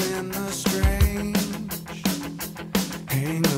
feeling the strange. Hang on.